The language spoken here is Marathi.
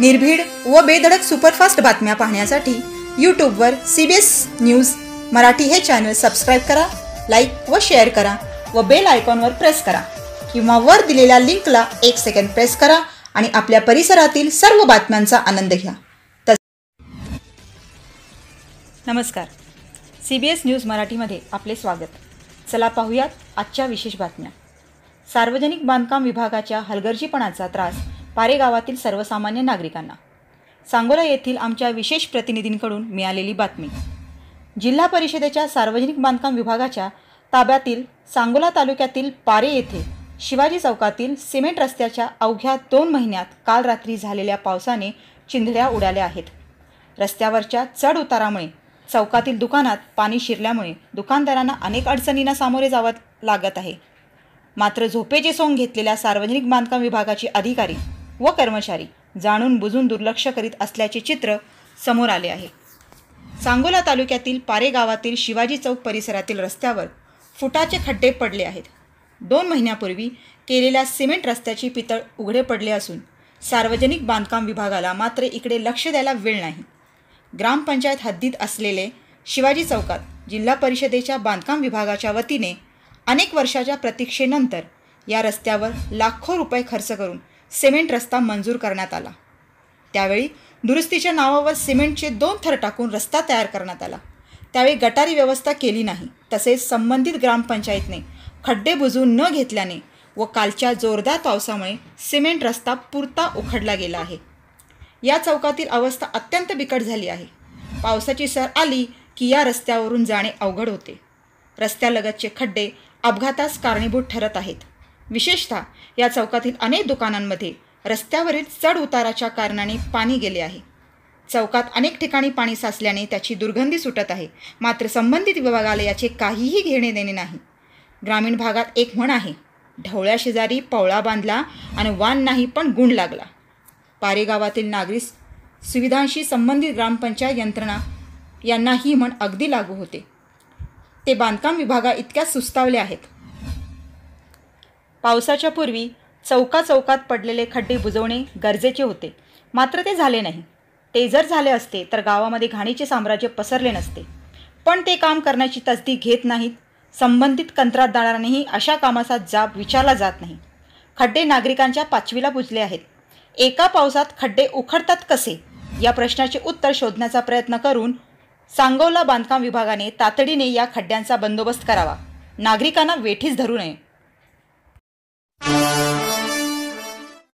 निर्भीड व बेधडक सुपरफास्ट बातम्या पाहण्यासाठी यूट्यूबवर C B S news Marathi हे चॅनल सबस्क्राईब करा लाईक व शेअर करा व बेल आयकॉनवर प्रेस करा. किंवा वर दिलेल्या लिंकला एक सेकंड प्रेस करा आणि आपल्या परिसरातील सर्व बातम्यांचा आनंद घ्या. तस नमस्कार. सी बी एस न्यूज मराठीमध्ये आपले स्वागत. चला पाहूयात आजच्या विशेष बातम्या. सार्वजनिक बांधकाम विभागाच्या हलगर्जीपणाचा त्रास पारे गावातील सर्वसामान्य नागरिकांना. सांगोला येथील आमच्या विशेष प्रतिनिधींकडून मिळालेली बातमी. जिल्हा परिषदेच्या सार्वजनिक बांधकाम विभागाच्या ताब्यातील सांगोला तालुक्यातील पारे येथे शिवाजी चौकातील सिमेंट रस्त्याच्या अवघ्या दोन महिन्यात काल रात्री झालेल्या पावसाने चिंधड्या उडाल्या आहेत. रस्त्यावरच्या चढ उतारामुळे चौकातील दुकानात पाणी शिरल्यामुळे दुकानदारांना अनेक अडचणींना सामोरे जावं लागत आहे. मात्र झोपेचे सोंग घेतलेल्या सार्वजनिक बांधकाम विभागाचे अधिकारी व कर्मचारी जाणून बुजून दुर्लक्ष करीत असल्याचे चित्र समोर आले आहे. सांगोला तालुक्यातील पारे गावातील शिवाजी चौक परिसरातील रस्त्यावर फुटाचे खड्डे पडले आहेत. दोन महिन्यापूर्वी केलेल्या सिमेंट रस्त्याची पितळ उघडे पडले असून सार्वजनिक बांधकाम विभागाला मात्र इकडे लक्ष द्यायला वेळ नाही. ग्रामपंचायत हद्दीत असलेले शिवाजी चौकात जिल्हा परिषदेच्या बांधकाम विभागाच्या वतीने अनेक वर्षाच्या प्रतीक्षेनंतर या रस्त्यावर लाखो रुपये खर्च करून सिमेंट रस्ता मंजूर करण्यात आला. त्यावेळी दुरुस्तीच्या नावावर सिमेंटचे दोन थर टाकून रस्ता तयार करण्यात आला. त्यावेळी गटारी व्यवस्था केली नाही. तसेच संबंधित ग्रामपंचायतने खड्डे बुजवून न घेतल्याने व कालच्या जोरदार पावसामुळे सिमेंट रस्ता पुरता उखडला गेला आहे. या चौकातील अवस्था अत्यंत बिकट झाली आहे. पावसाची सर आली की या रस्त्यावरून जाणे अवघड होते. रस्त्यालगतचे खड्डे अपघातास कारणीभूत ठरत आहेत. विशेषतः या चौकातील अनेक दुकानांमध्ये रस्त्यावरील चढ उताराच्या कारणाने पाणी गेले आहे. चौकात अनेक ठिकाणी पाणी साचल्याने त्याची दुर्गंधी सुटत आहे. मात्र संबंधित विभागाला याचे काहीही घेणे देणे नाही. ग्रामीण भागात एक म्हण आहे ढवळ्या शेजारी पवळा बांधला आणि वान नाही पण गुण लागला. पारेगावातील नागरिक सुविधांशी संबंधित ग्रामपंचायत यंत्रणा यांना ही म्हण अगदी लागू होते. ते बांधकाम विभागा इतक्या सुस्तावले आहेत. पावसाच्या पूर्वी चौका चौकात पडलेले खड्डे बुजवणे गरजेचे होते. मात्र ते झाले नाही. ते जर झाले असते तर गावामध्ये घाणीचे साम्राज्य पसरले नसते. पण ते काम करण्याची तसदी घेत नाहीत. संबंधित कंत्राटदारांनीही अशा कामाचा जाब विचारला जात नाही. खड्डे नागरिकांच्या पाचवीला पुजले आहेत. एका पावसात खड्डे उखडतात कसे? या प्रश्नाचे उत्तर शोधण्याचा प्रयत्न करून सांगोला बांधकाम विभागाने तातडीने या खड्ड्यांचा बंदोबस्त करावा. नागरिकांना वेठीस धरू नये. Música